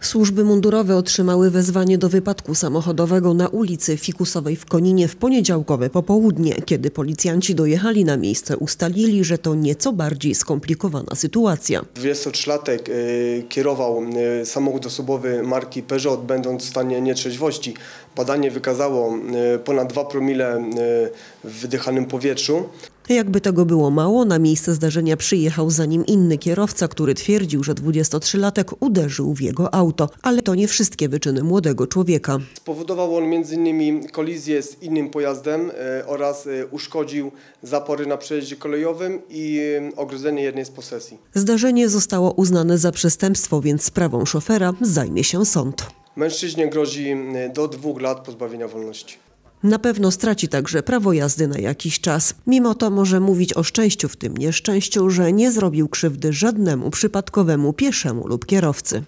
Służby mundurowe otrzymały wezwanie do wypadku samochodowego na ulicy Fikusowej w Koninie w poniedziałkowe popołudnie. Kiedy policjanci dojechali na miejsce, ustalili, że to nieco bardziej skomplikowana sytuacja. 23-latek y, kierował y, samochód osobowy marki Peugeot, będąc w stanie nietrzeźwości. Badanie wykazało y, ponad 2 promile w wydychanym powietrzu. Jakby tego było mało, na miejsce zdarzenia przyjechał za nim inny kierowca, który twierdził, że 23-latek uderzył w jego auto. Ale to nie wszystkie wyczyny młodego człowieka. Spowodował on m.in. kolizję z innym pojazdem y, oraz y, uszkodził zapory na przejeździe kolejowym i y, ogrodzenie jednej z posesji. Zdarzenie zostało uznane za przestępstwo, więc sprawą szofera zajmie się sąd. Mężczyźnie grozi do dwóch lat pozbawienia wolności. Na pewno straci także prawo jazdy na jakiś czas. Mimo to może mówić o szczęściu w tym nieszczęściu, że nie zrobił krzywdy żadnemu przypadkowemu pieszemu lub kierowcy.